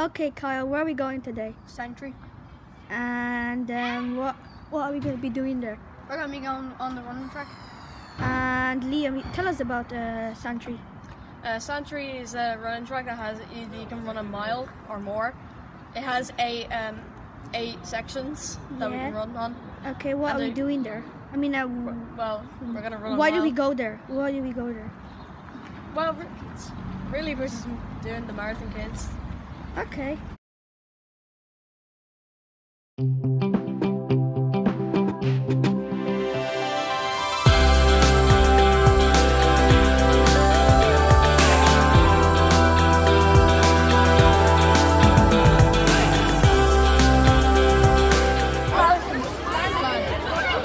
Okay, Kyle, where are we going today? Santry. And um, what what are we going to be doing there? We're gonna be going on the running track. And Liam, tell us about uh, Santry. Uh, Santry is a running track that has you, you can run a mile or more. It has eight um, eight sections that we can run on. Okay, what And are we doing there? I mean, uh, Well, we're gonna run. a why do we go there? Why do we go there? Well, really, we're just doing the marathon kids. Okay.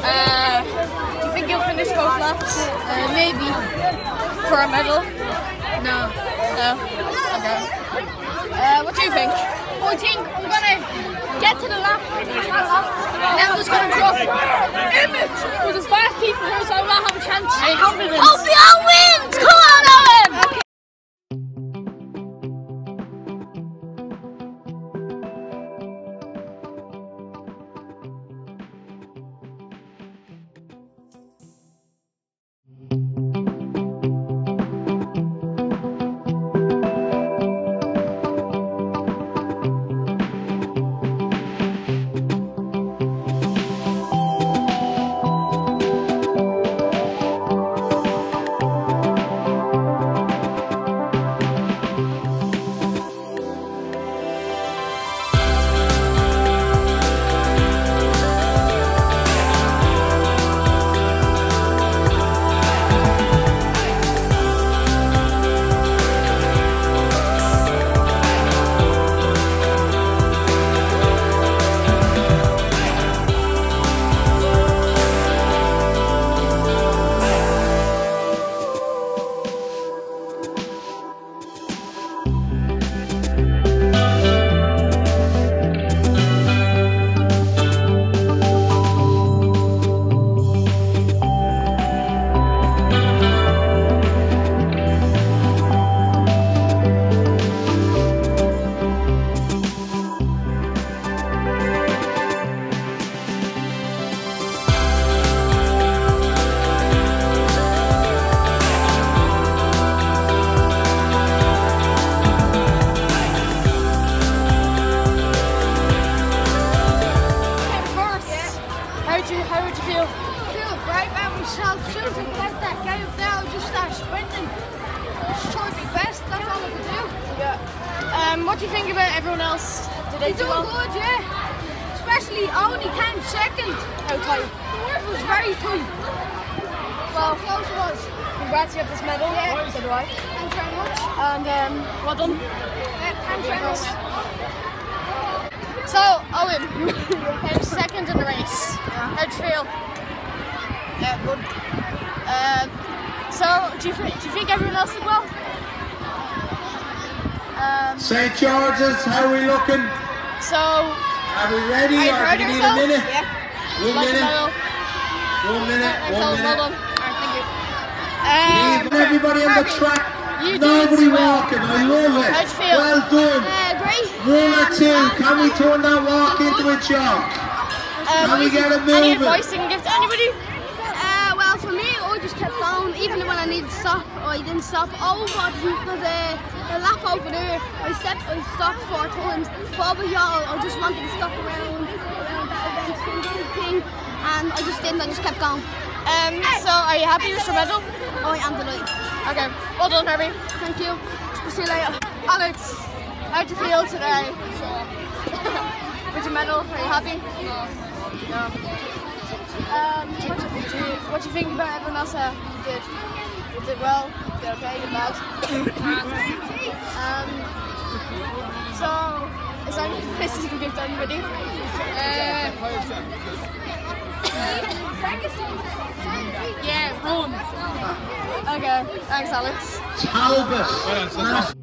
Uh, do you think you'll finish both laps? Uh, maybe. For a medal? No. No? Okay. Uh, what do you think? I think I'm gonna get to the lap, and then I'm just gonna drop. Image! With there's five people here, so I will not have a chance. About myself. As soon as I get that guy up there, I'll just start sprinting. Try my best, that's all I can do. Yeah. Um, what do you think about everyone else? Did they He's do well? good, yeah. Especially only came second. How tight? The work was very tight. Well, How close it was. congrats, you have this medal. Yeah. So do I. Thanks very much. And um, well done. Yeah, thanks very much. So, Owen, you're second in the race. How'd you feel? Yeah, good. Um, so, do you, thi- do you think everyone else did well? Um, St. George's, how are we looking? so, Are we ready are or do you need yourself? a minute? Yeah. One Like minute, one minute, one. Well done. minute. Thank you. Um, everybody on the track. you Nobody well. walking. I love it. How'd you feel? Well done. Uh, great. One or two. Can we turn that walk into a jog? Um, Can we get it Any advice you can give to anybody? Uh, well, for me, I just kept going, even when I needed to stop, I didn't stop. Oh, but there's a, a lap over there. I stepped, I stopped four times. But over here, I I just wanted to stop around, around that event thing, and I just didn't. I just kept going. Um, so, are you happy with your medal? Oh, I am delighted. Okay, well done, Harvey. Thank you. See you later. Alex, how'd you feel today? with your medal, are you happy? No. No. Um, what do you, what do you think about everyone else uh, did? You did well, you did okay, good bad. um, so, is there any advice you can give to anybody? Uh, yeah, run. Okay, thanks Alex. Talbot.